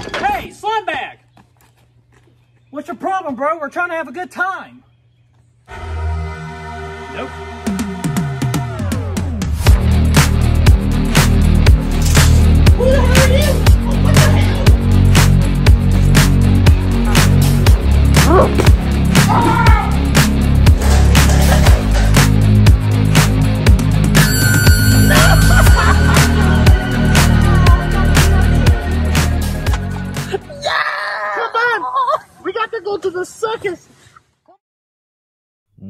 Hey, Slimbag! What's your problem, bro? We're trying to have a good time. Nope. Who the hell are you? Oh, what the hell?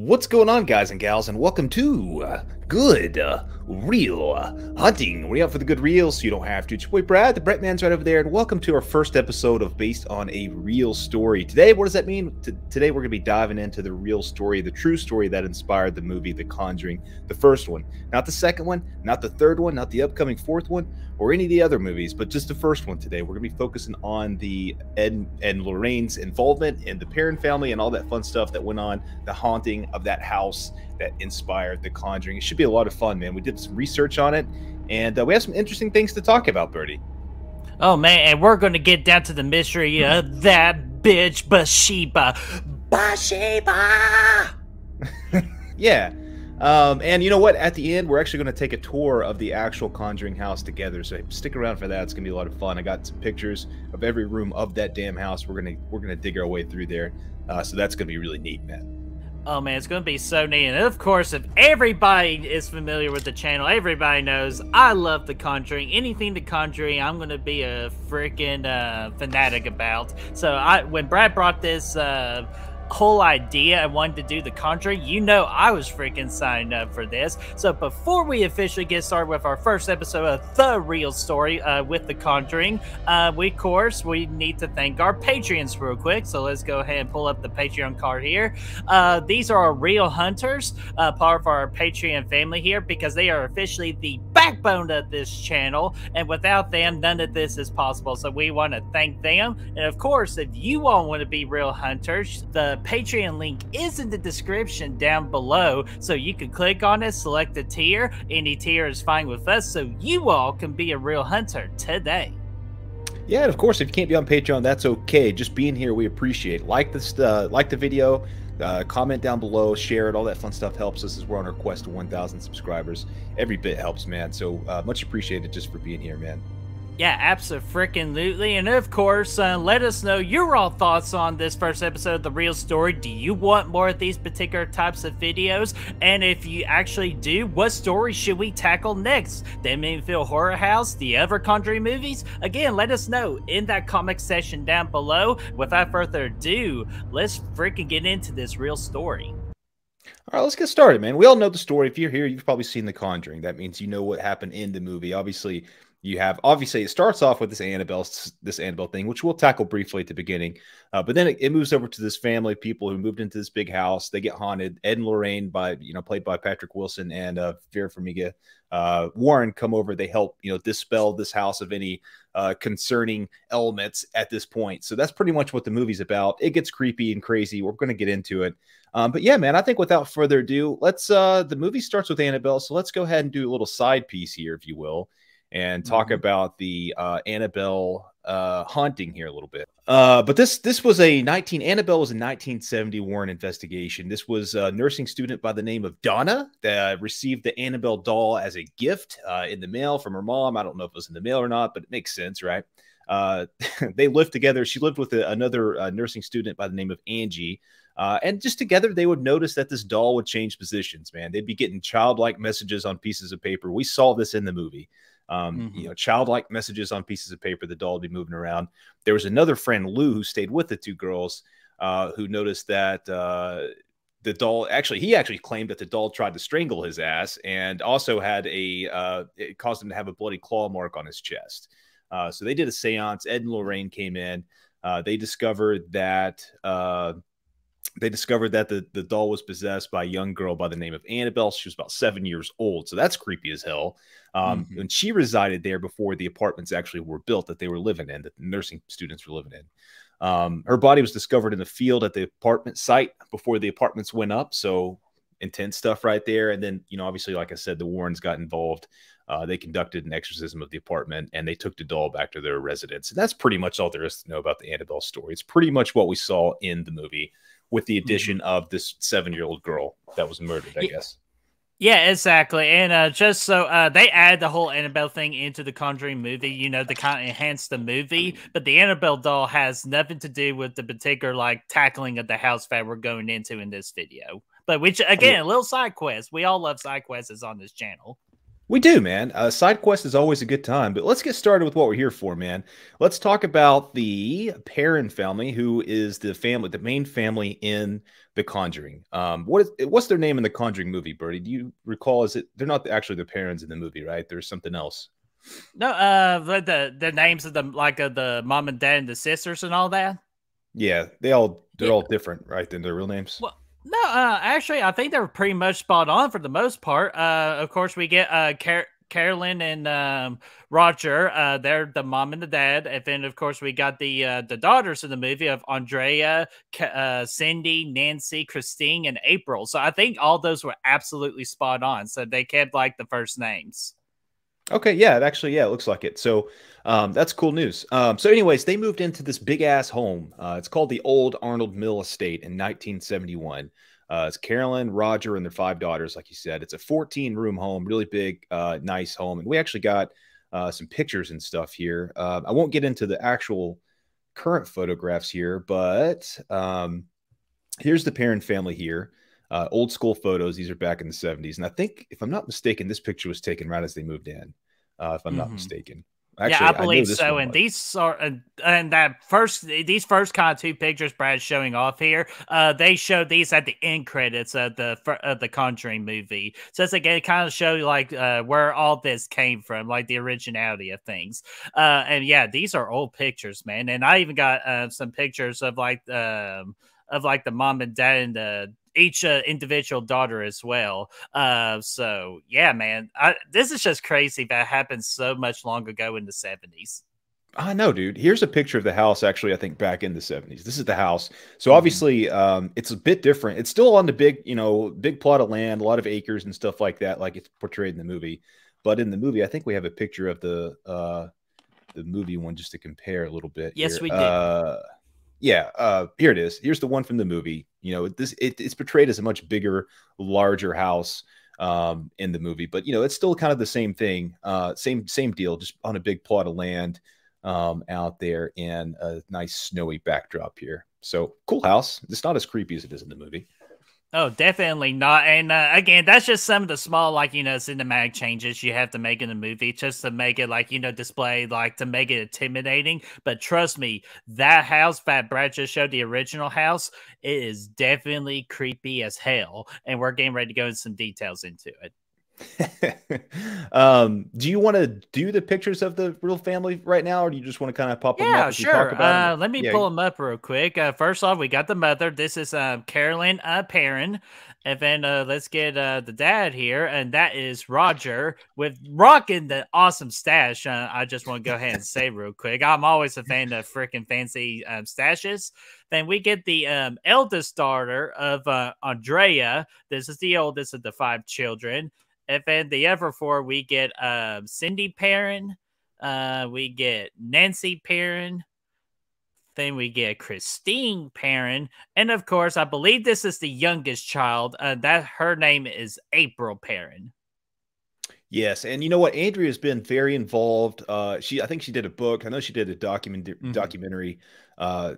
What's going on, guys and gals, and welcome to uh, Good uh, Real uh, Hunting. We're out for the good reels, so you don't have to. It's your boy Brad, the Brett Man's right over there, and welcome to our first episode of Based on a Real Story. Today, what does that mean? T- today, we're going to be diving into the real story, the true story that inspired the movie The Conjuring, the first one. Not the second one, not the third one, not the upcoming fourth one, or any of the other movies, but just the first one today. We're going to be focusing on the Ed and Lorraine's involvement and the Perron family and all that fun stuff that went on, the haunting of that house that inspired The Conjuring. It should be a lot of fun, man. We did some research on it, and uh, we have some interesting things to talk about, Birdie. Oh man, and we're gonna get down to the mystery of that bitch Bathsheba. Bathsheba! Yeah. Um, and you know what? At the end, we're actually going to take a tour of the actual Conjuring house together. So stick around for that. It's going to be a lot of fun. I got some pictures of every room of that damn house. We're gonna we're gonna dig our way through there. Uh, so that's going to be really neat, man. Oh man, it's gonna be so neat. And of course, if everybody is familiar with the channel, everybody knows I love The Conjuring. Anything The Conjuring, I'm gonna be a freaking uh, fanatic about. So I, when Brad brought this uh, whole idea, I wanted to do The Conjuring. You know, I was freaking signed up for this. So before we officially get started with our first episode of the real story uh, with The Conjuring, uh, we of course we need to thank our Patreons real quick. So let's go ahead and pull up the Patreon card here. Uh, these are our real hunters, uh, part of our Patreon family here, because they are officially the backbone of this channel. And without them, none of this is possible. So we want to thank them. And of course, if you all want to be real hunters, the Patreon link is in the description down below. So you can click on it, select a tier. Any tier is fine with us. So you all can be a real hunter today. Yeah, and of course, if you can't be on Patreon, that's okay. Just being here, we appreciate. Like this, uh, like the video, uh, comment down below, share it. All that fun stuff helps us as we're on our quest to 1,000 subscribers. Every bit helps, man. So uh, much appreciated just for being here, man. Yeah, absolutely. And of course, uh, let us know your all thoughts on this first episode of The Real Story. Do you want more of these particular types of videos? And if you actually do, what story should we tackle next? The Amityville Horror House, the other Conjuring movies? Again, let us know in that comment section down below. Without further ado, let's freaking get into this real story. All right, let's get started, man. We all know the story. If you're here, you've probably seen The Conjuring. That means you know what happened in the movie. Obviously, you have obviously it starts off with this Annabelle this Annabelle thing, which we'll tackle briefly at the beginning, uh, but then it, it, moves over to this family of people who moved into this big house. They get haunted. Ed and Lorraine, by you know, played by Patrick Wilson and uh, Vera Farmiga, uh, Warren, come over. They help you know dispel this house of any uh, concerning elements at this point. So that's pretty much what the movie's about. It gets creepy and crazy. We're going to get into it. Um, but yeah, man, I think without further ado, let's. Uh, the movie starts with Annabelle, so let's go ahead and do a little side piece here, if you will and talk mm-hmm. about the uh, Annabelle uh, haunting here a little bit. Uh, but this this was a 19 Annabelle was a 1970 Warren investigation. This was a nursing student by the name of Donna that received the Annabelle doll as a gift uh, in the mail from her mom. I don't know if it was in the mail or not, but it makes sense, right? Uh, they lived together. She lived with a, another uh, nursing student by the name of Angie. Uh, and just together, they would notice that this doll would change positions, man. They'd be getting childlike messages on pieces of paper. We saw this in the movie um, mm-hmm. you know, childlike messages on pieces of paper. The doll would be moving around. There was another friend, Lou, who stayed with the two girls, uh, who noticed that uh, the doll actually he actually claimed that the doll tried to strangle his ass and also had a uh, it caused him to have a bloody claw mark on his chest. Uh, so they did a séance. Ed and Lorraine came in. Uh, they discovered that uh, they discovered that the, the doll was possessed by a young girl by the name of Annabelle. She was about seven years old. So that's creepy as hell. Um, mm-hmm. And she resided there before the apartments actually were built that they were living in, that the nursing students were living in. Um, her body was discovered in the field at the apartment site before the apartments went up. So intense stuff right there. And then, you know, obviously, like I said, the Warrens got involved uh, they conducted an exorcism of the apartment and they took the doll back to their residence. And that's pretty much all there is to know about the Annabelle story. It's pretty much what we saw in the movie, with the addition mm-hmm. of this seven year old girl that was murdered, I yeah. guess. Yeah, exactly. And uh, just so uh, they add the whole Annabelle thing into the Conjuring movie, you know, to kind of enhance the movie. But the Annabelle doll has nothing to do with the particular like tackling of the house that we're going into in this video. But which again, a little side quest. We all love side quests on this channel. We do, man. Uh, side quest is always a good time, but let's get started with what we're here for, man. Let's talk about the Perron family, who is the family, the main family in The Conjuring. Um, what is what's their name in the Conjuring movie, Birdie? Do you recall? Is it they're not actually the parents in the movie, right? There's something else. No, uh, the the names of the like of the mom and dad and the sisters and all that. Yeah, they all they're yeah. all different, right? Than their real names. Well, no, uh, actually, I think they were pretty much spot on for the most part. Uh, of course, we get uh, Car- Carolyn and um, Roger. Uh, they're the mom and the dad, and then of course we got the uh, the daughters in the movie of Andrea, uh, Cindy, Nancy, Christine, and April. So I think all those were absolutely spot on. So they kept like the first names. Okay, yeah, it actually, yeah, it looks like it. So um, that's cool news. Um, so, anyways, they moved into this big ass home. Uh, it's called the Old Arnold Mill Estate in 1971. Uh, it's Carolyn, Roger, and their five daughters, like you said. It's a 14 room home, really big, uh, nice home. And we actually got uh, some pictures and stuff here. Uh, I won't get into the actual current photographs here, but um, here's the Perron family here. Uh, old school photos. These are back in the 70s. And I think, if I'm not mistaken, this picture was taken right as they moved in, uh, if I'm mm-hmm. not mistaken. Actually, yeah, I believe I so. And these are and, and that first these first kind of two pictures Brad's showing off here, uh, they showed these at the end credits of the of the Conjuring movie. So it's like it kind of show like uh, where all this came from, like the originality of things. Uh, and yeah, these are old pictures, man. And I even got uh, some pictures of like um of like the mom and dad and the each uh, individual daughter as well. Uh, so yeah, man, I, this is just crazy that happened so much long ago in the seventies. I know, dude. Here's a picture of the house. Actually, I think back in the '70s. This is the house. So mm-hmm. obviously, um, it's a bit different. It's still on the big, you know, big plot of land, a lot of acres and stuff like that, like it's portrayed in the movie. But in the movie, I think we have a picture of the uh, the movie one just to compare a little bit. Yes, here. we did. Uh, yeah, uh, here it is. Here's the one from the movie. You know, this it, it's portrayed as a much bigger, larger house um, in the movie, but you know, it's still kind of the same thing, uh, same same deal, just on a big plot of land um, out there in a nice snowy backdrop here. So cool house. It's not as creepy as it is in the movie. Oh, definitely not. And uh, again, that's just some of the small, like, you know, cinematic changes you have to make in a movie just to make it, like, you know, display, like, to make it intimidating. But trust me, that house that Brad just showed, the original house, it is definitely creepy as hell. And we're getting ready to go into some details into it. um, do you want to do the pictures of the real family right now, or do you just want to kind of pop them yeah, up? sure. Uh, let me yeah. pull them up real quick. Uh, first off, we got the mother. This is uh, Carolyn uh, Perron. And then uh, let's get uh, the dad here, and that is Roger with rocking the awesome stash. Uh, I just want to go ahead and say real quick, I'm always a fan of freaking fancy um, stashes. Then we get the um, eldest daughter of uh, Andrea. This is the oldest of the five children. And then the other four, we get um, Cindy Perron, uh, we get Nancy Perron, then we get Christine Perron, and of course, I believe this is the youngest child. Uh, that her name is April Perron. Yes, and you know what? Andrea's been very involved. Uh, she, I think she did a book. I know she did a document mm-hmm. documentary uh,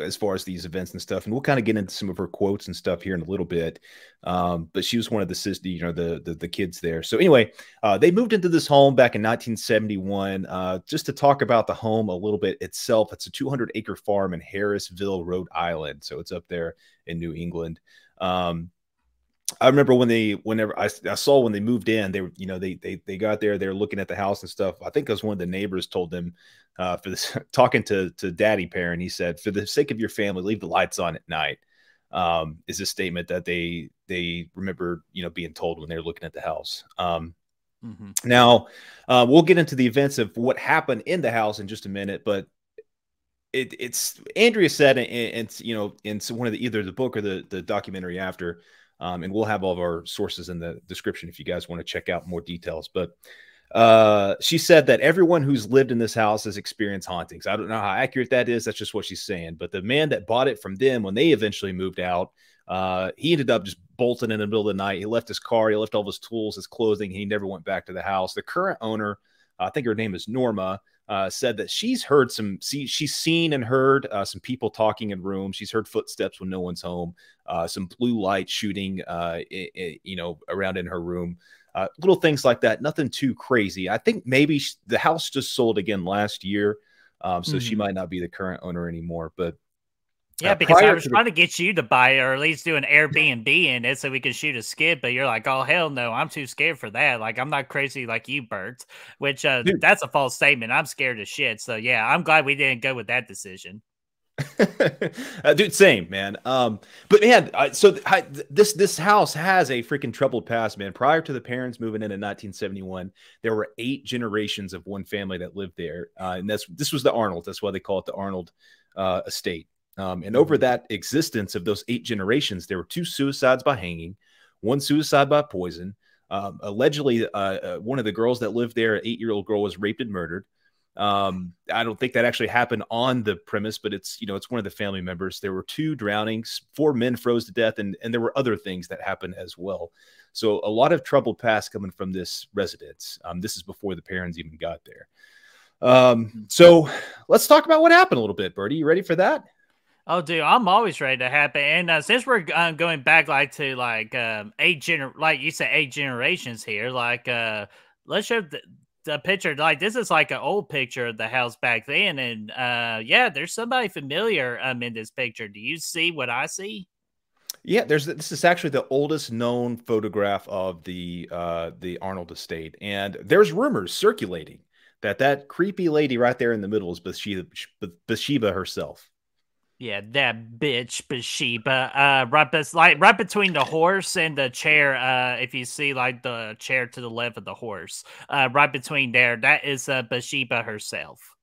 as far as these events and stuff. And we'll kind of get into some of her quotes and stuff here in a little bit. Um, but she was one of the sister, you know, the, the, the kids there. So anyway, uh, they moved into this home back in 1971. Uh, just to talk about the home a little bit itself, it's a 200 acre farm in Harrisville, Rhode Island. So it's up there in New England. Um, I remember when they, whenever I, I saw when they moved in, they were, you know, they, they, they got there, they were looking at the house and stuff. I think because one of the neighbors told them, uh, for this, talking to, to daddy Perron, he said, for the sake of your family, leave the lights on at night. Um, is a statement that they, they remember, you know, being told when they were looking at the house. Um, mm-hmm. Now, uh, we'll get into the events of what happened in the house in just a minute, but it, it's Andrea said, and, and you know, in one of the either the book or the the documentary after, um, and we'll have all of our sources in the description if you guys want to check out more details. But Uh, she said that everyone who's lived in this house has experienced hauntings. I don't know how accurate that is. That's just what she's saying. But the man that bought it from them when they eventually moved out, uh, he ended up just bolting in the middle of the night. He left his car, he left all his tools, his clothing. He never went back to the house. The current owner, I think her name is Norma, uh, said that she's heard some, see, she's seen and heard uh, some people talking in rooms. She's heard footsteps when no one's home, uh, some blue light shooting, uh, you know, around in her room. Uh, little things like that, nothing too crazy. I think maybe the house just sold again last year, um, so mm-hmm. she might not be the current owner anymore. But yeah, uh, because I was trying to get you to buy it or at least do an Airbnb in it so we could shoot a skit, but you're like, oh hell no, I'm too scared for that. Like I'm not crazy like you, Bert. Which uh, that's a false statement. I'm scared of shit. So yeah, I'm glad we didn't go with that decision. uh, dude, same man. Um, but man, I, so th- I, this this house has a freaking troubled past, man. Prior to the parents moving in in 1971, there were eight generations of one family that lived there, uh, and that's this was the Arnold. That's why they call it the Arnold uh, estate. Um, and over that existence of those eight generations, there were two suicides by hanging, one suicide by poison. Um, allegedly, uh, uh, one of the girls that lived there, an eight-year-old girl, was raped and murdered. Um, I don't think that actually happened on the premise, but it's you know it's one of the family members. There were two drownings, four men froze to death, and and there were other things that happened as well. So a lot of troubled past coming from this residence. Um, this is before the parents even got there. Um, so let's talk about what happened a little bit, Bertie. You ready for that? Oh, dude, I'm always ready to happen. And uh, since we're uh, going back like to like um, eight gener, like you said, eight generations here, like uh, let's show the, the picture. Like this is like an old picture of the house back then, and uh, yeah, there's somebody familiar um in this picture. Do you see what I see? Yeah, there's this is actually the oldest known photograph of the uh, the Arnold estate, and there's rumors circulating that that creepy lady right there in the middle is Bathsheba, Bathsheba herself. Yeah, that bitch Bathsheba. Uh, right, bes- like right between the horse and the chair. Uh, if you see like the chair to the left of the horse, uh, right between there, that is uh Bathsheba herself.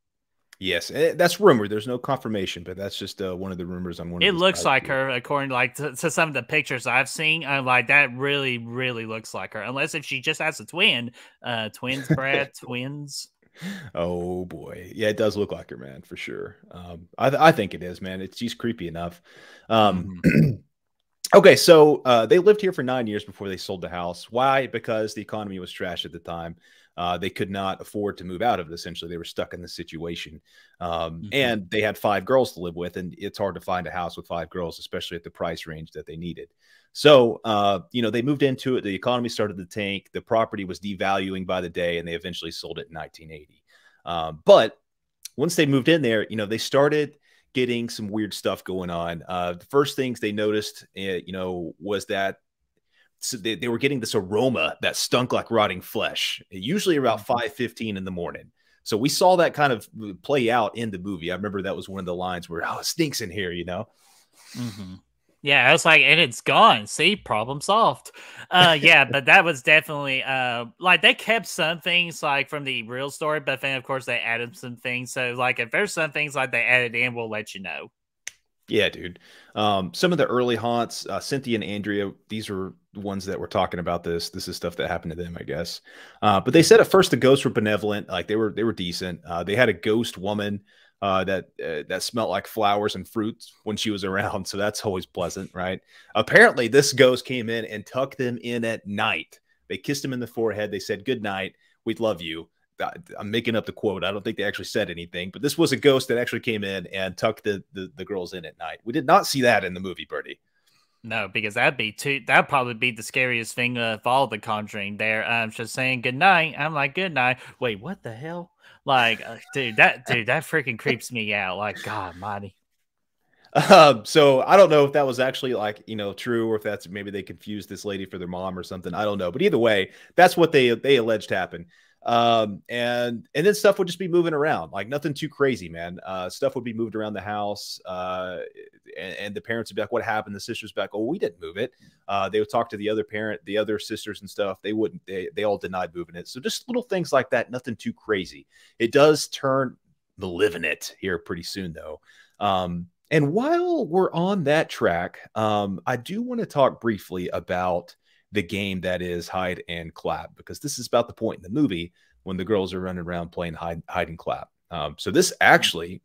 Yes, eh, that's rumor. There's no confirmation, but that's just uh, one of the rumors on one. It looks like her, according like to, to, some of the pictures I've seen. Uh, like that really, really looks like her. Unless if she just has a twin, uh, twins, Brad, twins oh boy, yeah, it does look like her, man, for sure. Um, I, th- I think it is, man. It's she's creepy enough. Um, mm-hmm. okay, so uh, they lived here for nine years before they sold the house. Why? Because the economy was trash at the time. Uh, they could not afford to move out of it. Essentially, they were stuck in the situation, um, mm-hmm. and they had five girls to live with, and it's hard to find a house with five girls, especially at the price range that they needed. So, uh, you know, they moved into it. The economy started to tank. The property was devaluing by the day, and they eventually sold it in 1980. Um, but once they moved in there, you know, they started getting some weird stuff going on. Uh, the first things they noticed, uh, you know, was that so they, they were getting this aroma that stunk like rotting flesh, usually about mm-hmm. 5 15 in the morning. So we saw that kind of play out in the movie. I remember that was one of the lines where, oh, it stinks in here, you know? Mm-hmm. Yeah, I was like, and it's gone. See, problem solved. Uh, yeah, but that was definitely uh, like they kept some things like from the real story, but then of course they added some things. So like, if there's some things like they added in, we'll let you know. Yeah, dude. Um, some of the early haunts, uh, Cynthia and Andrea, these were ones that were talking about this. This is stuff that happened to them, I guess. Uh, but they said at first the ghosts were benevolent, like they were they were decent. Uh, they had a ghost woman uh, that uh, that smelled like flowers and fruits when she was around. So that's always pleasant, right? Apparently, this ghost came in and tucked them in at night. They kissed him in the forehead. They said, "Good night. We'd love you." I'm making up the quote. I don't think they actually said anything, but this was a ghost that actually came in and tucked the, the, the girls in at night. We did not see that in the movie, Birdie. No, because that'd be too. That'd probably be the scariest thing of all the Conjuring. There, I'm just saying good night. I'm like good night. Wait, what the hell? Like, uh, dude, that dude, that freaking creeps me out. Like, God, mighty. Um, so I don't know if that was actually like you know true or if that's maybe they confused this lady for their mom or something. I don't know, but either way, that's what they they alleged happened. Um, and and then stuff would just be moving around, like nothing too crazy, man. Uh, stuff would be moved around the house, uh, and, and, the parents would be like, "What happened?" The sisters back, "Oh, we didn't move it." Uh, they would talk to the other parent, the other sisters and stuff. They wouldn't. They they all denied moving it. So just little things like that, nothing too crazy. It does turn the living it here pretty soon, though. Um, and while we're on that track, um, I do want to talk briefly about the game that is hide and clap because this is about the point in the movie when the girls are running around playing hide, hide and clap. Um, so this actually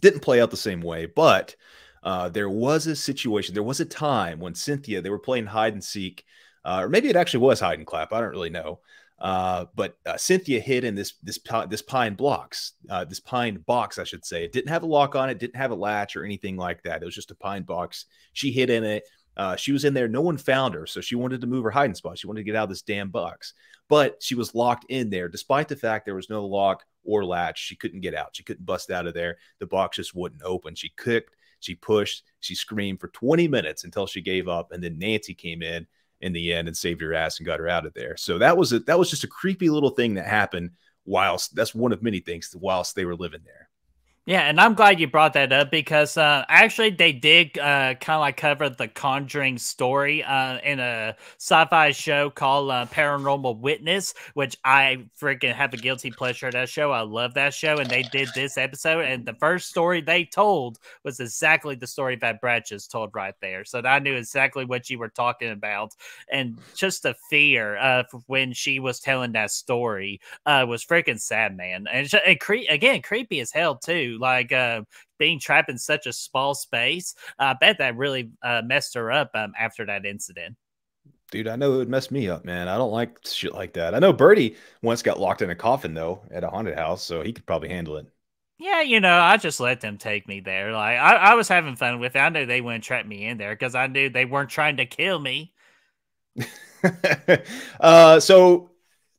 didn't play out the same way, but uh, there was a situation, there was a time when Cynthia, they were playing hide and seek, uh, or maybe it actually was hide and clap. I don't really know. Uh, but uh, Cynthia hid in this this this pine blocks, uh, this pine box, I should say. It didn't have a lock on it, didn't have a latch or anything like that. It was just a pine box. She hid in it. Uh, she was in there. No one found her, so she wanted to move her hiding spot. She wanted to get out of this damn box, but she was locked in there, despite the fact there was no lock or latch. She couldn't get out. She couldn't bust out of there. The box just wouldn't open. She kicked, she pushed, she screamed for 20 minutes until she gave up, and then Nancy came in in the end and saved her ass and got her out of there. So that was a, that was just a creepy little thing that happened whilst that's one of many things whilst they were living there. Yeah, and I'm glad you brought that up because uh, actually they did uh, kind of like cover the Conjuring story uh, in a Syfy show called uh, Paranormal Witness, which I freaking have a guilty pleasure of that show. I love that show, and they did this episode, and the first story they told was exactly the story that Brad just told right there. So I knew exactly what you were talking about, and just the fear of when she was telling that story uh, was freaking sad, man, and, and cre- again creepy as hell too like uh, being trapped in such a small space. I bet that really uh, messed her up um, after that incident. Dude, I know it would mess me up, man. I don't like shit like that. I know Birdie once got locked in a coffin though at a haunted house, so he could probably handle it. Yeah, you know, I just let them take me there. Like I, I was having fun with it. I knew they wouldn't trap me in there because I knew they weren't trying to kill me. uh, so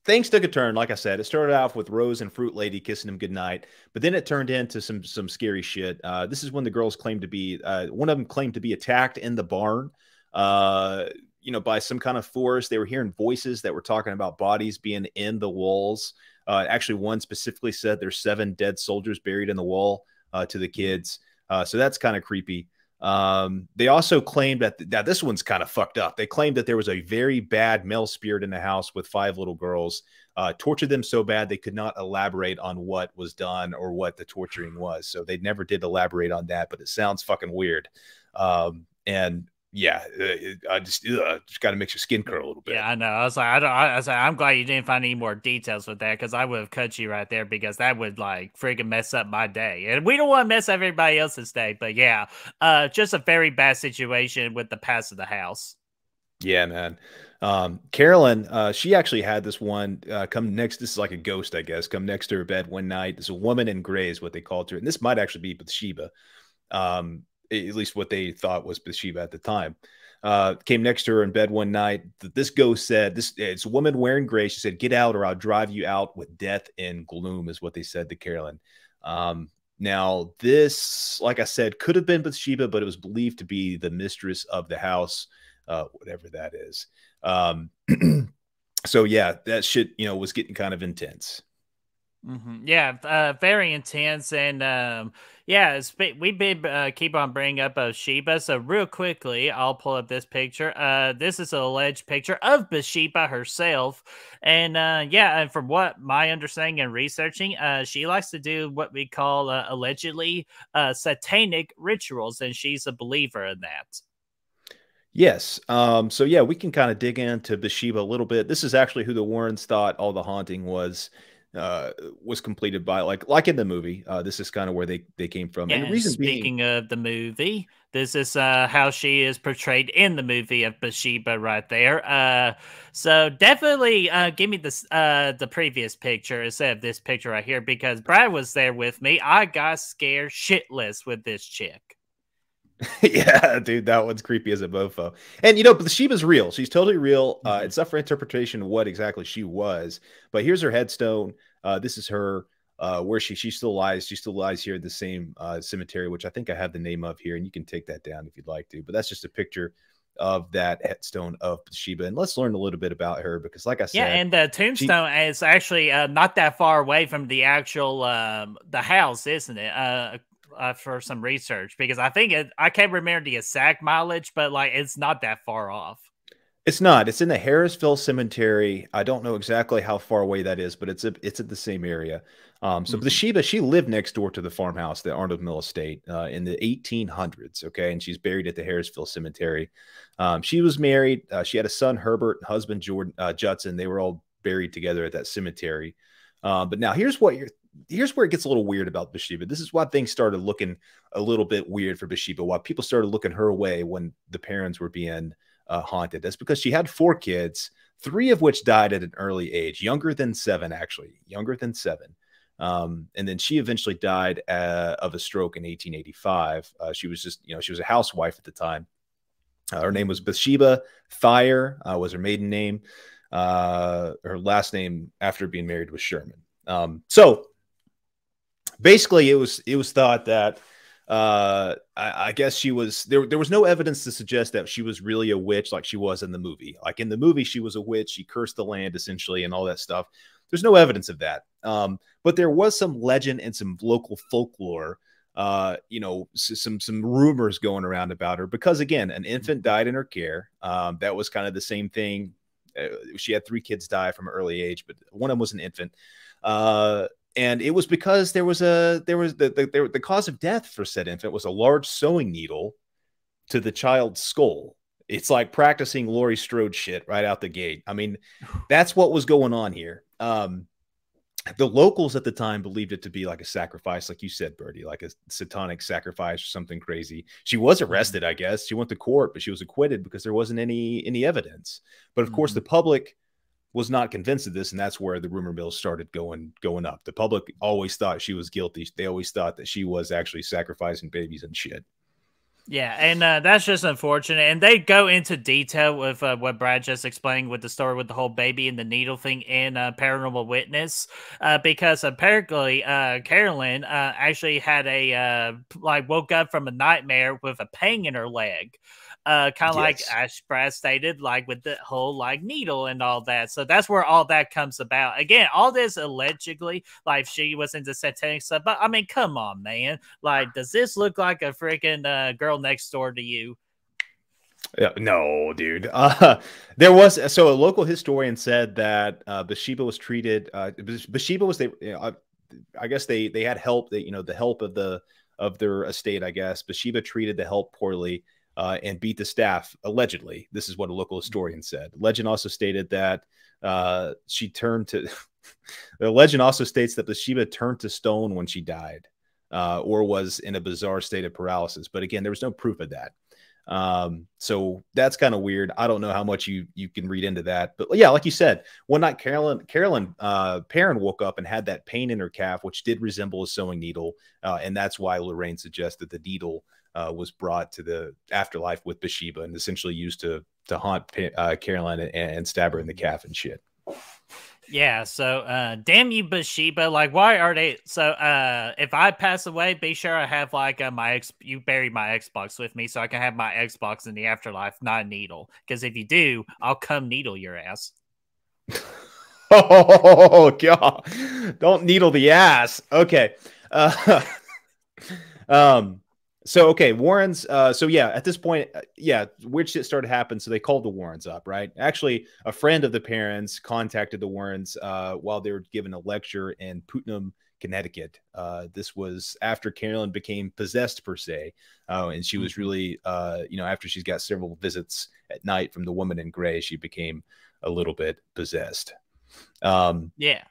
things took a turn. Like I said, it started off with Rose and Fruit Lady kissing him goodnight, but then it turned into some some scary shit. Uh, this is when the girls claimed to be uh, one of them claimed to be attacked in the barn. Uh, you know, by some kind of force. They were hearing voices that were talking about bodies being in the walls. Uh, actually, one specifically said there's seven dead soldiers buried in the wall uh, to the kids. Uh, so that's kind of creepy. Um, they also claimed that th- that this one's kind of fucked up. They claimed that there was a very bad male spirit in the house with five little girls, uh, tortured them so bad they could not elaborate on what was done or what the torturing was. So they never did elaborate on that, but it sounds fucking weird. Um, and yeah, uh, I just uh, just got to make your skin curl a little bit. Yeah, I know. I was like, I don't. I was like, I'm glad you didn't find any more details with that because I would have cut you right there because that would like freaking mess up my day, and we don't want to mess up everybody else's day. But yeah, uh, just a very bad situation with the pass of the house. Yeah, man. Um, Carolyn, uh, she actually had this one uh, come next. This is like a ghost, I guess, come next to her bed one night. This a woman in gray, is what they called her, and this might actually be Bathsheba. Um, at least what they thought was Bathsheba at the time. Uh, came next to her in bed one night. This ghost said, "This it's a woman wearing gray." She said, "Get out, or I'll drive you out with death and gloom," is what they said to Carolyn. Um, now, this, like I said, could have been Bathsheba, but it was believed to be the mistress of the house, uh, whatever that is. Um, so yeah, that shit, you know, was getting kind of intense. Mm-hmm. Yeah, uh, very intense, and um, yeah, we've been uh, keep on bringing up Bathsheba. So real quickly, I'll pull up this picture. Uh, this is an alleged picture of Bathsheba herself, and uh, yeah, and from what my understanding and researching, uh, she likes to do what we call uh, allegedly uh, satanic rituals, and she's a believer in that. Yes. Um, so yeah, we can kind of dig into Bathsheba a little bit. This is actually who the Warrens thought all the haunting was uh, was completed by like like in the movie. Uh, this is kind of where they they came from. Yeah, and the reason speaking being, of the movie, this is uh, how she is portrayed in the movie of Bathsheba right there. Uh, so definitely uh, give me this uh, the previous picture instead of this picture right here because Brad was there with me. I got scared shitless with this chick. yeah, dude, that one's creepy as a mofo. And you know, but Sheba's real. She's totally real. Uh, mm-hmm. It's up for interpretation what exactly she was. But here's her headstone. Uh, this is her. Uh, where she she still lies. She still lies here in the same uh, cemetery, which I think I have the name of here, and you can take that down if you'd like to. But that's just a picture of that headstone of Sheba, and let's learn a little bit about her because, like I said, yeah, and the tombstone she, is actually uh, not that far away from the actual um, the house, isn't it? Uh, uh, for some research because I think it, I can't remember the exact mileage, but like it's not that far off. It's not. It's in the Harrisville Cemetery. I don't know exactly how far away that is, but it's a, it's at the same area. Um, so mm-hmm. the Sheba, she lived next door to the farmhouse, the Arnold Mill Estate, uh, in the 1800s. Okay, and she's buried at the Harrisville Cemetery. Um, she was married. Uh, she had a son, Herbert, husband Jordan uh, Judson. They were all buried together at that cemetery. Uh, but now here's what you're here's where it gets a little weird about Bathsheba. This is why things started looking a little bit weird for Bathsheba. Why people started looking her way when the parents were being uh, haunted. That's because she had four kids, three of which died at an early age, younger than seven, actually, younger than seven. Um, and then she eventually died uh, of a stroke in 1885. Uh, she was just, you know, she was a housewife at the time. Uh, her name was Bathsheba Thayer, uh, was her maiden name. Uh, her last name after being married was Sherman. Um, so basically it was it was thought that uh I, I, guess she was there there was no evidence to suggest that she was really a witch like she was in the movie. Like in the movie she was a witch she cursed the land essentially and all that stuff. There's no evidence of that. Um but there was some legend and some local folklore uh you know some some rumors going around about her because again an infant died in her care. Um that was kind of the same thing. Uh, she had three kids die from an early age but one of them was an infant. Uh and it was because there was a there was the the, the cause of death for said infant was a large sewing needle to the child's skull. It's like practicing Laurie Strode shit right out the gate. I mean, that's what was going on here. Um, the locals at the time believed it to be like a sacrifice, like you said, Birdie, like a satanic sacrifice or something crazy. She was mm-hmm. arrested, I guess. She went to court, but she was acquitted because there wasn't any any evidence. But of mm-hmm. course, the public was not convinced of this, and that's where the rumor mill started going going up. The public always thought she was guilty. They always thought that she was actually sacrificing babies and shit. Yeah, and uh, that's just unfortunate. And they go into detail with uh, what Brad just explained with the story with the whole baby and the needle thing in uh, Paranormal Witness, uh, because apparently uh, Carolyn uh, actually had a like woke up from a nightmare with a pain in her leg uh kind of yes. like ash brad stated like with the whole like needle and all that so that's where all that comes about again all this allegedly like she was into satanic stuff but i mean come on man like does this look like a freaking uh, girl next door to you yeah, no, dude. Uh, there was so a local historian said that uh, Bathsheba was treated. Uh, Bathsheba was they. You know, I, I guess they they had help. That you know the help of the of their estate. I guess Bathsheba treated the help poorly uh, and beat the staff, allegedly. This is what a local historian said. Legend also stated that uh, she turned to, the legend also states that Bathsheba turned to stone when she died uh, or was in a bizarre state of paralysis. But again, there was no proof of that. Um, so that's kind of weird. I don't know how much you you can read into that, but yeah, like you said, one night Carolyn Carolyn uh, Perron woke up and had that pain in her calf, which did resemble a sewing needle, uh, and that's why Lorraine suggested the needle uh, was brought to the afterlife with Bathsheba and essentially used to to haunt uh, Caroline and, and, stab her in the calf and shit. Yeah, so uh damn you Bathsheba, like why are they so uh if I pass away, be sure I have like uh, my ex you bury my Xbox with me so I can have my Xbox in the afterlife, not a needle. Because if you do, I'll come needle your ass. oh god. Don't needle the ass. Okay. Uh um so okay, Warrens. Uh, so yeah, at this point, uh, yeah, weird shit started to happen. So they called the Warrens up, right? Actually, a friend of the parents contacted the Warrens uh, while they were giving a lecture in Putnam, Connecticut. Uh, this was after Carolyn became possessed per se, uh, and she was mm-hmm. really, uh, you know, after she's got several visits at night from the woman in gray, she became a little bit possessed. Um, yeah.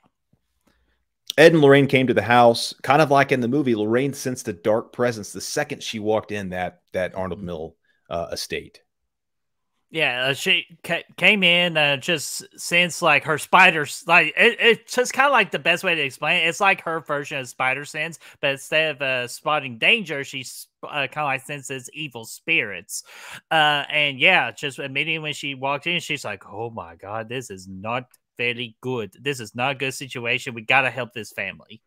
Ed and Lorraine came to the house, kind of like in the movie. Lorraine sensed a dark presence the second she walked in that that Arnold mm-hmm. Mill uh, estate. Yeah, uh, she ca- came in uh, just since like her spiders, like it, it's just kind of like the best way to explain it. It's like her version of spider sense, but instead of uh, spotting danger, she's uh, kind of like senses evil spirits. Uh, and yeah, just immediately when she walked in, she's like, "Oh my god, this is not very good. This is not a good situation. We got to help this family.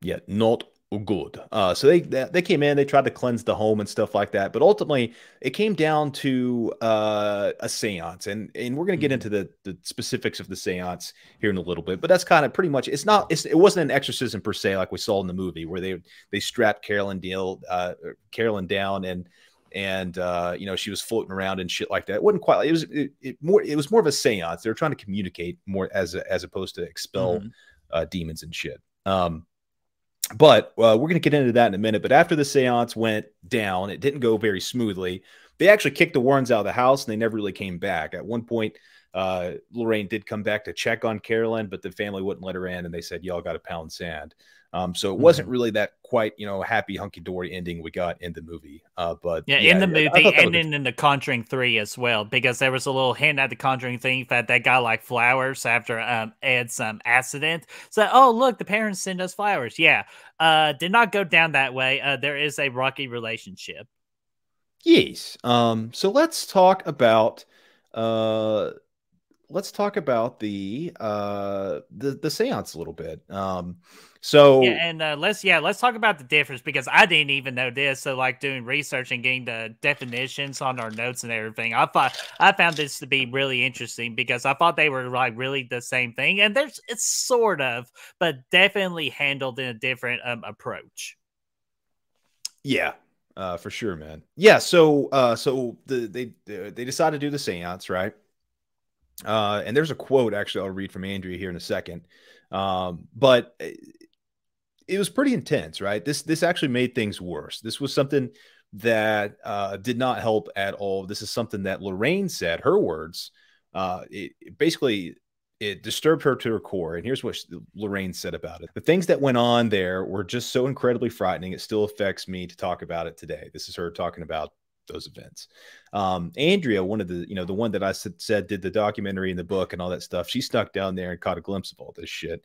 Yeah, not good. Uh, so they they came in, they tried to cleanse the home and stuff like that, but ultimately it came down to uh, a séance, and and we're gonna get into the the specifics of the séance here in a little bit. But that's kind of pretty much. It's not. It's, it wasn't an exorcism per se, like we saw in the movie, where they they strapped Carolyn Deal, uh, Carolyn down and and uh, you know she was floating around and shit like that. It wasn't quite. It was it, it more. It was more of a séance. They were trying to communicate more as a, as opposed to expel mm-hmm. uh, demons and shit. Um, but uh, we're gonna get into that in a minute. But after the séance went down, it didn't go very smoothly. They actually kicked the Warrens out of the house, and they never really came back. At one point, uh, Lorraine did come back to check on Carolyn, but the family wouldn't let her in, and they said, "Y'all got to pound sand." Um, so it wasn't really that quite, you know, happy hunky dory ending we got in the movie. Uh, but Yeah, in the I movie that and in, in the Conjuring Three as well, because there was a little hint at the Conjuring thing that they got like flowers after um Ed's um accident. So, oh look, the parents send us flowers. Yeah, uh, did not go down that way. Uh, there is a rocky relationship. Yes. Um, so let's talk about uh let's talk about the uh the the seance a little bit. Um so Yeah, and uh, let's yeah, let's talk about the difference because I didn't even know this. So like doing research and getting the definitions on our notes and everything, I thought I found this to be really interesting because I thought they were like really the same thing, and there's it's sort of, but definitely handled in a different um, approach. yeah, uh for sure, man. Yeah, so uh so the they they decide to do the seance, right? Uh and there's a quote actually I'll read from Andrea here in a second. Um but uh, it was pretty intense, right? This this actually made things worse. This was something that uh, did not help at all. This is something that Lorraine said, her words. Uh, it, it basically it disturbed her to her core. And here's what she- Lorraine said about it: the things that went on there were just so incredibly frightening. It still affects me to talk about it today. This is her talking about those events. Um, Andrea, one of the you know the one that I said, said did the documentary and the book and all that stuff. She snuck down there and caught a glimpse of all this shit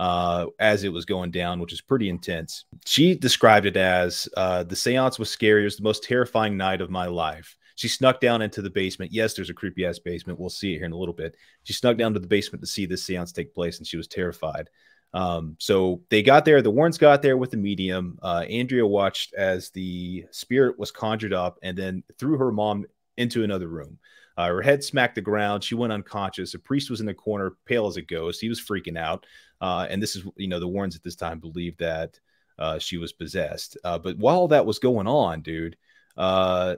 uh, as it was going down, which is pretty intense. She described it as uh, the seance was scary. It was the most terrifying night of my life. She snuck down into the basement. Yes, there's a creepy ass basement. We'll see it here in a little bit. She snuck down to the basement to see this seance take place, and she was terrified. Um, so they got there. The Warrens got there with the medium. Uh, Andrea watched as the spirit was conjured up and then threw her mom into another room. Uh, her head smacked the ground. She went unconscious. A priest was in the corner, pale as a ghost. He was freaking out. Uh, and this is, you know, the Warrens at this time believed that uh, she was possessed. Uh, but while that was going on, dude, uh,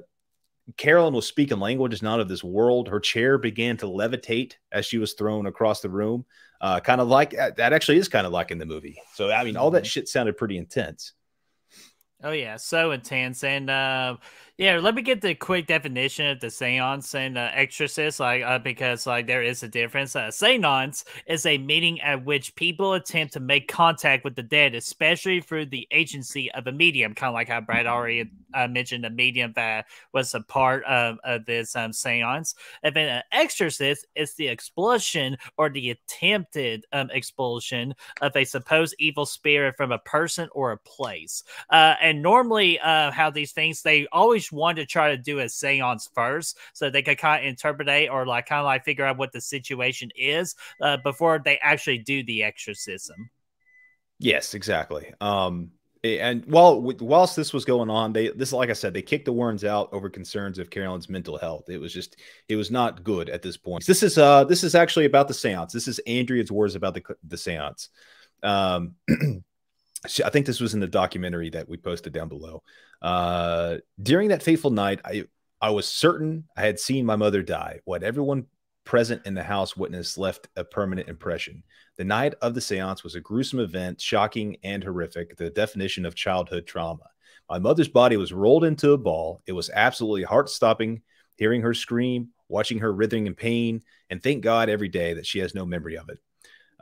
Carolyn was speaking languages not of this world. Her chair began to levitate as she was thrown across the room, uh, kind of like that. Actually, is kind of like in the movie. So, I mean, all that shit sounded pretty intense. Oh yeah, so intense. And uh yeah, let me get the quick definition of the seance and uh, exorcist, like uh, because like there is a difference. Uh, seance is a meeting at which people attempt to make contact with the dead, especially through the agency of a medium, kind of like how Brad already uh, mentioned a medium that was a part of, of this um, seance. And then an exorcist is the expulsion or the attempted um, expulsion of a supposed evil spirit from a person or a place. Uh, and normally, uh, how these things they always want to try to do a seance first, so they could kind of interpret or like kind of like figure out what the situation is uh, before they actually do the exorcism. Yes, exactly. Um, and while whilst this was going on, they this like I said, they kicked the Warrens out over concerns of Carolyn's mental health. It was just it was not good at this point. This is uh this is actually about the seance. This is Andrea's words about the the seance. Um, I think this was in the documentary that we posted down below. Uh, during that fateful night, I I was certain I had seen my mother die. What everyone present in the house witnessed left a permanent impression. The night of the seance was a gruesome event, shocking and horrific, the definition of childhood trauma. My mother's body was rolled into a ball. It was absolutely heart stopping, hearing her scream, watching her writhing in pain, and thank God every day that she has no memory of it.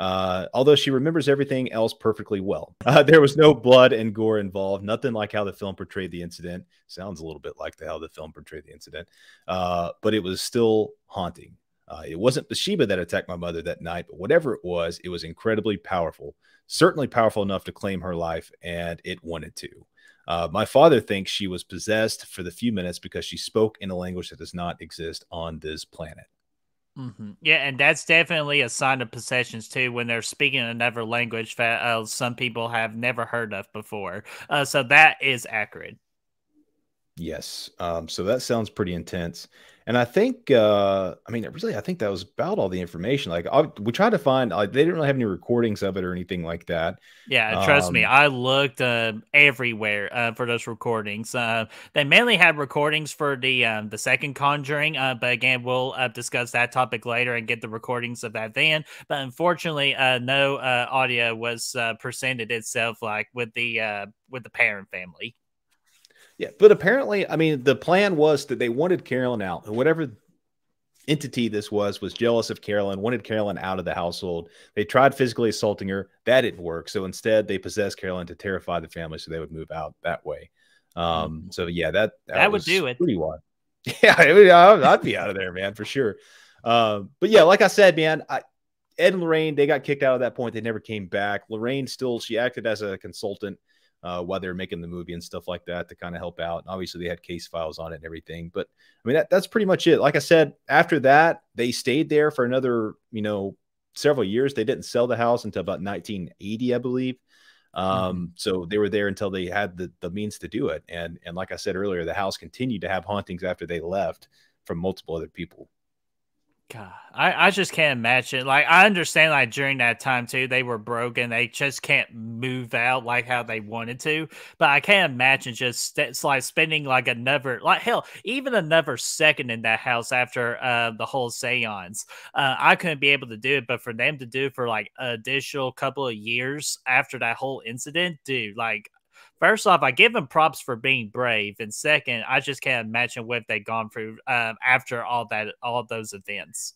Uh, although she remembers everything else perfectly well. Uh, there was no blood and gore involved, nothing like how the film portrayed the incident. Sounds a little bit like the, how the film portrayed the incident, uh, but it was still haunting. Uh, it wasn't Bathsheba that attacked my mother that night, but whatever it was, it was incredibly powerful. Certainly powerful enough to claim her life, and it wanted to. Uh, my father thinks she was possessed for the few minutes because she spoke in a language that does not exist on this planet. Mhm. Yeah, and that's definitely a sign of possessions too when they're speaking another language that uh, some people have never heard of before. Uh, so that is accurate. Yes. Um, so that sounds pretty intense. And I think, uh, I mean, really, I think that was about all the information. Like, I, we tried to find, like, they didn't really have any recordings of it or anything like that. Yeah, trust me, Um, I looked uh, everywhere uh, for those recordings. Uh, they mainly had recordings for the um, the second Conjuring, uh, but again, we'll uh, discuss that topic later and get the recordings of that then. But unfortunately, uh, no uh, audio was uh, presented itself like with the uh, with the Perron family. Yeah, but apparently, I mean, the plan was that they wanted Carolyn out. and Whatever entity this was was jealous of Carolyn, wanted Carolyn out of the household. They tried physically assaulting her. That didn't work. So instead, they possessed Carolyn to terrify the family so they would move out that way. Um, so yeah, that that, That would do it. Pretty wild. Yeah, I mean, I'd be out of there, man, for sure. Um, but yeah, like I said, man, I, Ed and Lorraine, they got kicked out at that point. They never came back. Lorraine still, she acted as a consultant uh, while they were making the movie and stuff like that to kind of help out. Obviously, they had case files on it and everything. But I mean, that, that's pretty much it. Like I said, after that, they stayed there for another, you know, several years. They didn't sell the house until about 1980, I believe. Um, so they were there until they had the, the means to do it. And and like I said earlier, the house continued to have hauntings after they left from multiple other people. God, I, I just can't imagine. Like, I understand, like, during that time, too, they were broken. They just can't move out like how they wanted to. But I can't imagine just, it's like spending like another, like, hell, even another second in that house after uh, the whole seance. Uh, I couldn't be able to do it. But for them to do for like additional couple of years after that whole incident, dude, like, First off, I give them props for being brave, and second, I just can't imagine what they've gone through um, after all that, all those events.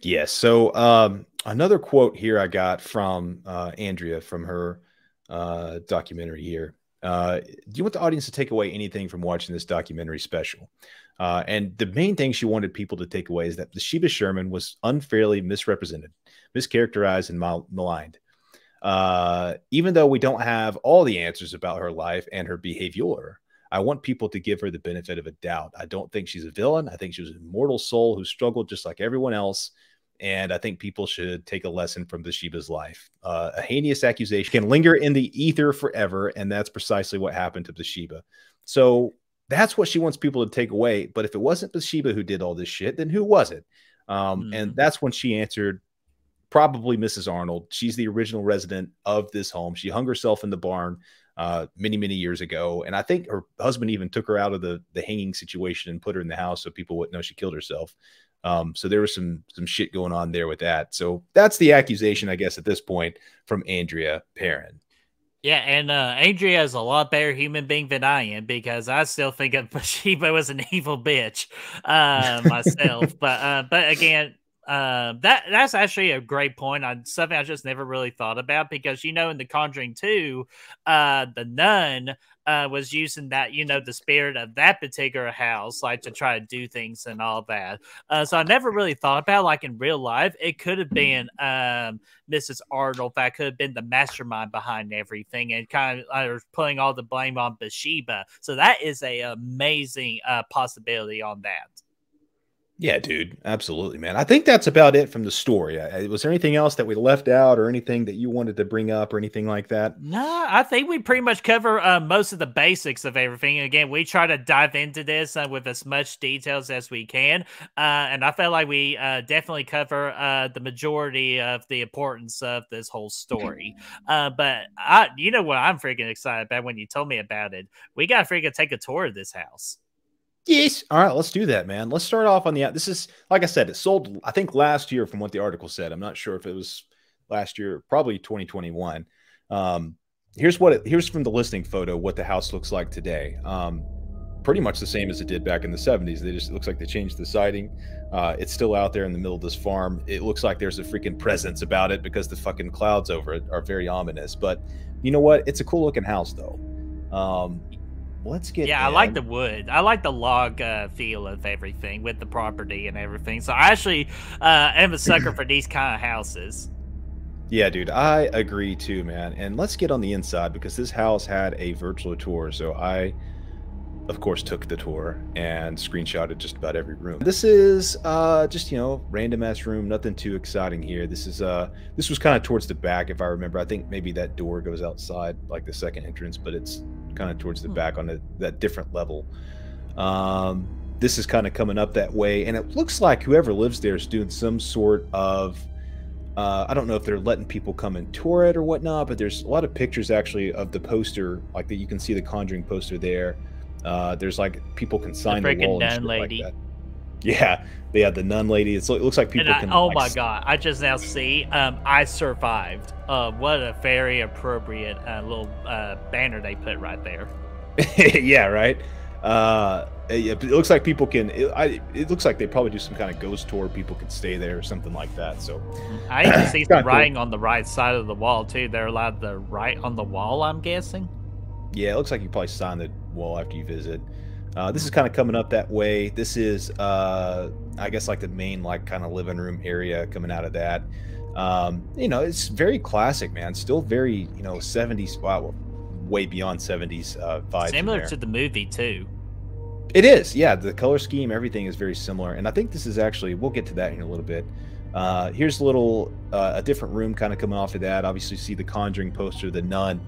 Yes. So um, another quote here I got from uh, Andrea from her uh, documentary here. Uh, do you want the audience to take away anything from watching this documentary special? Uh, and the main thing she wanted people to take away is that Bathsheba Sherman was unfairly misrepresented, mischaracterized, and mal- maligned. Uh, even though we don't have all the answers about her life and her behavior, I want people to give her the benefit of a doubt. I don't think she's a villain. I think she was an immortal soul who struggled just like everyone else. And I think people should take a lesson from Bathsheba's life. Uh, a heinous accusation can linger in the ether forever. And that's precisely what happened to Bathsheba. So that's what she wants people to take away. But if it wasn't Bathsheba who did all this shit, then who was it? Um, Mhm. And that's when she answered probably Mrs. Arnold. She's the original resident of this home. She hung herself in the barn uh, many, many years ago. And I think her husband even took her out of the, the hanging situation and put her in the house so people wouldn't know she killed herself. Um, so there was some some shit going on there with that. So that's the accusation, I guess, at this point from Andrea Perron. Yeah, and uh, Andrea is a lot better human being than I am because I still think of Bathsheba was an evil bitch uh, myself. but uh, but again, uh, that that's actually a great point on something I just never really thought about because you know in The Conjuring 2, uh, the nun uh, was using that you know the spirit of that particular house like to try to do things and all that. Uh, so I never really thought about like in real life it could have been um, Mrs. Arnold that could have been the mastermind behind everything and kind of uh, putting all the blame on Bathsheba. So that is a amazing uh, possibility on that. Yeah, dude, absolutely, man. I think that's about it from the story. Uh, Was there anything else that we left out, or anything that you wanted to bring up, or anything like that? No, I think we pretty much cover uh, most of the basics of everything. Again, we try to dive into this uh, with as much details as we can, uh, and I felt like we uh, definitely cover uh, the majority of the importance of this whole story. Uh, but I, you know what, I'm freaking excited about when you told me about it. We got to freaking take a tour of this house. Yes. All right, let's do that, man. Let's start off on the. This is like I said, it sold. I think last year, from what the article said. I'm not sure if it was last year, probably 2021. Um, here's what it. Here's from the listing photo what the house looks like today. Um, pretty much the same as it did back in the 70s. They just looks like they changed the siding. Uh, it's still out there in the middle of this farm. It looks like there's a freaking presence about it because the fucking clouds over it are very ominous. But you know what? It's a cool looking house though. Um, let's get. Yeah, I like the wood. I like the log uh, feel of everything with the property and everything. So I actually uh, am a sucker for these kind of houses. Yeah, dude, I agree too, man. And let's get on the inside because this house had a virtual tour. So I, of course, took the tour and screenshotted just about every room. This is uh just you know random ass room, nothing too exciting here. This is uh this was kind of towards the back if I remember. I think maybe that door goes outside like the second entrance, but it's kind of towards the Hmm. back on a, that different level. Um, this is kind of coming up that way, and it looks like whoever lives there is doing some sort of uh, I don't know if they're letting people come and tour it or whatnot, but there's a lot of pictures actually of the poster, like that you can see the Conjuring poster there. Uh, there's like people can sign the, freaking wall and nun like lady. that. Yeah, they have the nun lady. It's, it looks like people I, can. oh like, my god, I just now see um, I survived. Uh, what a very appropriate uh, little uh, banner they put right there. yeah, right. Uh, it, it looks like people can. It, I, it looks like they probably do some kind of ghost tour. People could stay there or something like that. So I even see some cool. writing on the right side of the wall too. They're allowed to write on the wall. I'm guessing. yeah, it looks like you probably signed the wall after you visit. Uh, this is kind of coming up that way. This is, uh, I guess, like the main, like kind of living room area coming out of that. Um, you know, it's very classic, man. Still very, you know, 70s, wow, way beyond 70s uh, vibes. Similar to the movie too. It is, yeah. The color scheme, everything is very similar, and I think this is actually. We'll get to that in a little bit. Uh, here's a little, uh, a different room kind of coming off of that. Obviously, you see the Conjuring poster, the Nun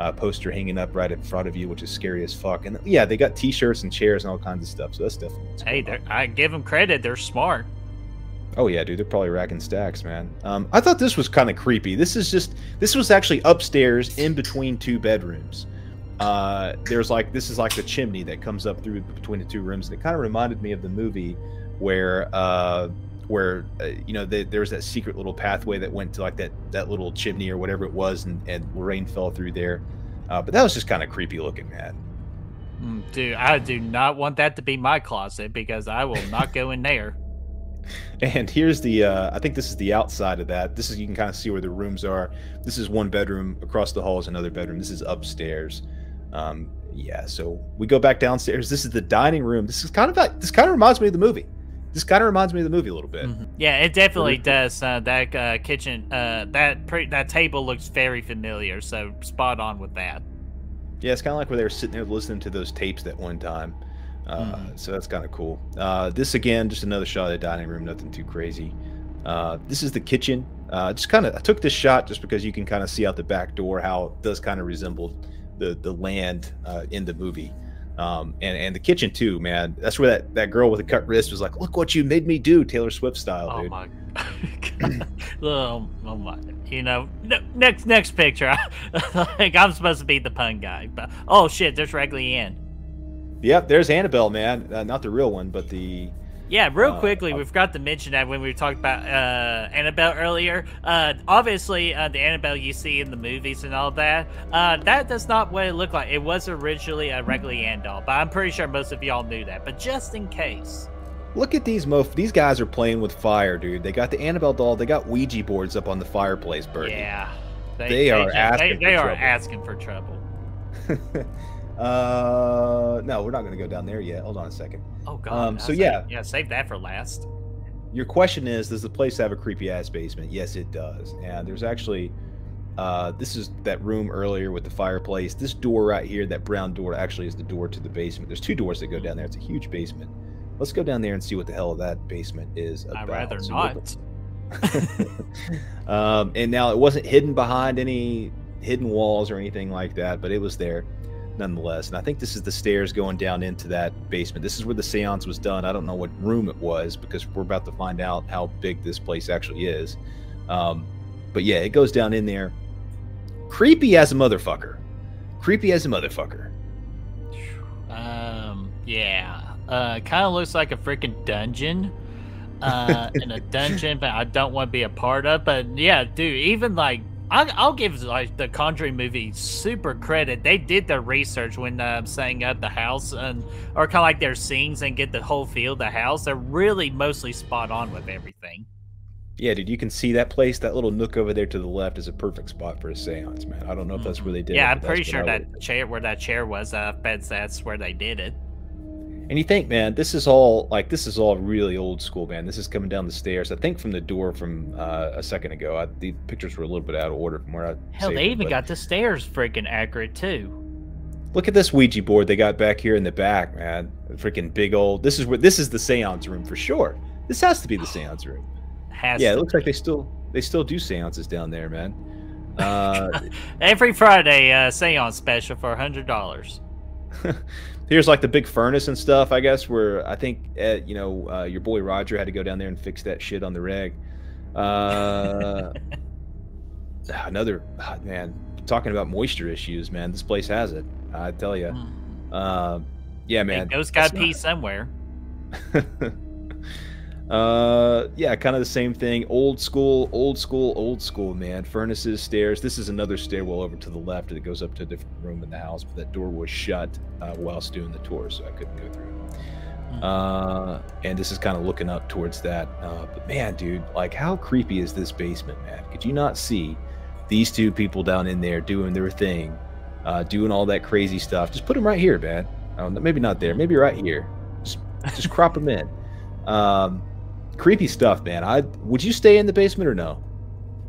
uh, poster hanging up right in front of you, which is scary as fuck. And yeah, they got T-shirts and chairs and all kinds of stuff. So that's definitely. Hey, I give them credit. They're smart. Oh yeah, dude, they're probably racking stacks, man. Um, I thought this was kind of creepy. This is just, this was actually upstairs in between two bedrooms. Uh, there's like this is like the chimney that comes up through between the two rooms, and it kind of reminded me of the movie where uh, where uh, you know the, there was that secret little pathway that went to like that that little chimney or whatever it was, and, and Lorraine fell through there. Uh, but that was just kind of creepy looking, man. Mm, Dude, I do not want that to be my closet because I will not go in there. And here's the uh, I think this is the outside of that. This is you can kind of see where the rooms are. This is one bedroom. Across the hall is another bedroom. This is upstairs. Um, yeah, so we go back downstairs. This is the dining room. This is kind of like this kind of reminds me of the movie. This kind of reminds me of the movie a little bit. Mhm. Yeah, it definitely does. Uh, that uh, kitchen, uh, that pre- that table looks very familiar. So spot on with that. Yeah, it's kind of like where they were sitting there listening to those tapes that one time. Uh, Mhm. So that's kind of cool. Uh, this again, just another shot of the dining room. Nothing too crazy. Uh, this is the kitchen. Uh, just kind of, I took this shot just because you can kind of see out the back door how it does kind of resemble the the land uh, in the movie. Um, and and the kitchen too, man. That's where that, that girl with the cut wrist was like, "Look what you made me do," Taylor Swift style, Oh dude. my, God. oh, oh my. You know, ne- next next picture. like I'm supposed to be the pun guy, but oh shit, there's Raggedy Ann. Yep, there's Annabelle, man. Uh, not the real one, but the Yeah, real Uh, quickly, uh, we forgot to mention that when we talked about uh, Annabelle earlier. Uh, obviously, uh, the Annabelle you see in the movies and all that, uh, that does not what it looked like. It was originally a Raggedy Ann doll, but I'm pretty sure most of y'all knew that. But just in case, Look at these mof. These guys are playing with fire, dude. They got the Annabelle doll. They got Ouija boards up on the fireplace, Birdie. yeah, They are just- asking They, for they are trouble. asking for trouble. uh, no, we're not going to go down there yet. Hold on a second. Oh god. Um, so yeah. like, yeah, save that for last. Your question is, does the place have a creepy ass basement? Yes, it does. And there's actually, uh, this is that room earlier with the fireplace. This door right here, that brown door, actually is the door to the basement. There's two doors that go down there. It's a huge basement. Let's go down there and see what the hell that basement is about. I'd rather So not. um, and now it wasn't hidden behind any hidden walls or anything like that, but it was there nonetheless. And I think this is the stairs going down into that basement. This is where the seance was done. I don't know what room it was because we're about to find out how big this place actually is. Um, but yeah, it goes down in there. Creepy as a motherfucker. Creepy as a motherfucker. Um, yeah. Uh, kind of looks like a freaking dungeon. Uh, in a dungeon, but I don't want to be a part of. But yeah, dude, even like I, I'll give like the Conjuring movie super credit. They did their research when uh, setting up the house and or kind of like their scenes and get the whole feel of the house. They're really mostly spot on with everything. Yeah, dude, you can see that place. That little nook over there to the left is a perfect spot for a seance, man. I don't know if that's where they did it. Mm-hmm. yeah, but I'm pretty sure what I would- that chair where that chair was, uh, beds that's where they did it. And you think, man, this is all like this is all really old school, man. This is coming down the stairs. I think from the door from uh, a second ago. I, the pictures were a little bit out of order from where I. Hell, they even but got the stairs freaking accurate too. Look at this Ouija board they got back here in the back, man. Freaking big old. This is where this is the seance room for sure. This has to be the seance room. Has Yeah, it looks like they still they still do seances down there, man. Uh, Every Friday, uh, seance special for hundred dollars. here's like the big furnace and stuff, I guess. Where I think uh, you know uh, your boy Roger had to go down there and fix that shit on the reg. Uh, another ah, man talking about moisture issues, man. This place has it. I tell you. Uh, yeah, man. Ghost got pee somewhere. Uh, yeah, kind of the same thing. Old school, old school, old school, man. Furnaces, stairs. This is another stairwell over to the left that goes up to a different room in the house, but that door was shut uh, whilst doing the tour, so I couldn't go through. Uh, and this is kind of looking up towards that. Uh, but man, dude, like, how creepy is this basement, man? Could you not see these two people down in there doing their thing, uh, doing all that crazy stuff? Just put them right here, man. Oh, maybe not there. Maybe right here. Just, just crop them in. Um, creepy stuff, man. I would you stay in the basement or no?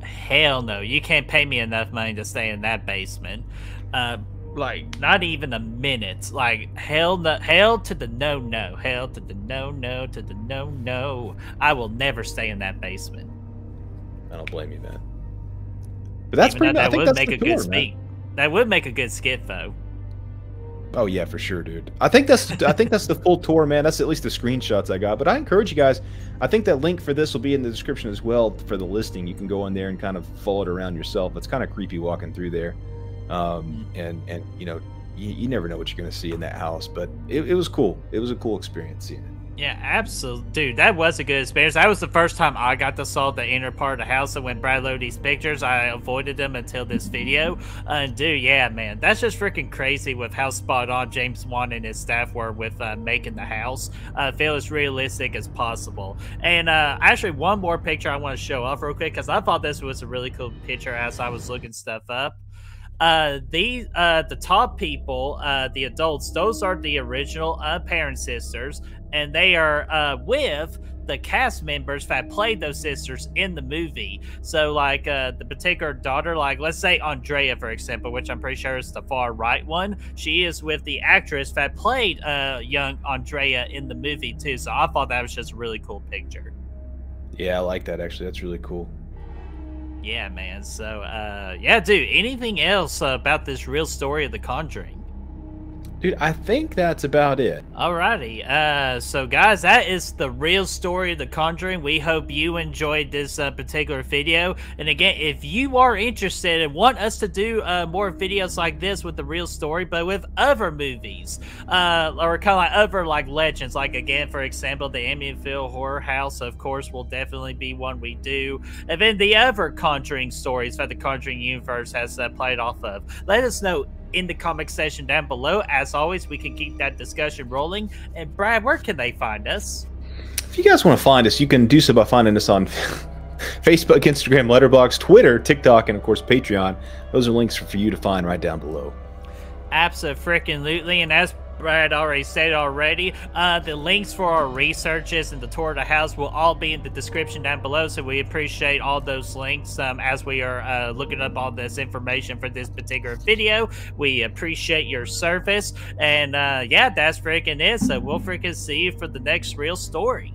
Hell no. You can't pay me enough money to stay in that basement. Uh, like not even a minute. Like hell, no, hell to the no, no, hell to the no, no, to the no, no. I will never stay in that basement. I don't blame you, man. But that's Even pretty. though I that think would that's make a good man. speak. That would make a good skit though. Oh yeah, for sure, dude. I think that's I think that's the full tour, man. That's at least the screenshots I got. But I encourage you guys. I think that link for this will be in the description as well for the listing. You can go in there and kind of follow it around yourself. It's kind of creepy walking through there, um, and and you know you, you never know what you're gonna see in that house. But it, it was cool. It was a cool experience seeing it. Yeah, absolutely, dude. That was a good experience. That was the first time I got to saw the inner part of the house, and when Brad loaded these pictures, I avoided them until this video. Uh, dude, yeah, man, that's just freaking crazy with how spot on James Wan and his staff were with uh, making the house uh, feel as realistic as possible. And uh, actually, one more picture I want to show off real quick because I thought this was a really cool picture as I was looking stuff up uh these uh the top people uh the adults those are the original uh Perron sisters and they are uh with the cast members that played those sisters in the movie so like uh the particular daughter like let's say andrea for example which i'm pretty sure is the far right one she is with the actress that played uh young andrea in the movie too so i thought that was just a really cool picture Yeah, I like that actually. That's really cool. Yeah, man. So, uh, yeah, dude. Anything else uh, about this real story of The Conjuring? Dude, I think that's about it. Alrighty. Uh, so, guys, that is the real story of The Conjuring. We hope you enjoyed this uh, particular video. And again, if you are interested and want us to do uh, more videos like this with the real story, but with other movies, uh, or kind of like other like legends, like again, for example, the Amityville Horror House, of course, will definitely be one we do. And then the other Conjuring stories that the Conjuring universe has uh, played off of. Let us know in the comment section down below. As always, we can keep that discussion rolling. And Brad, where can they find us? If you guys want to find us, you can do so by finding us on Facebook, Instagram, Letterboxd, Twitter, TikTok, and of course Patreon. Those are links for you to find right down below. Absolutely. And as Brad already said already. Uh, the links for our researches and the tour of the house will all be in the description down below, so we appreciate all those links um, as we are uh, looking up all this information for this particular video. We appreciate your service, and uh, yeah, that's freaking it. So we'll freaking see you for the next real story.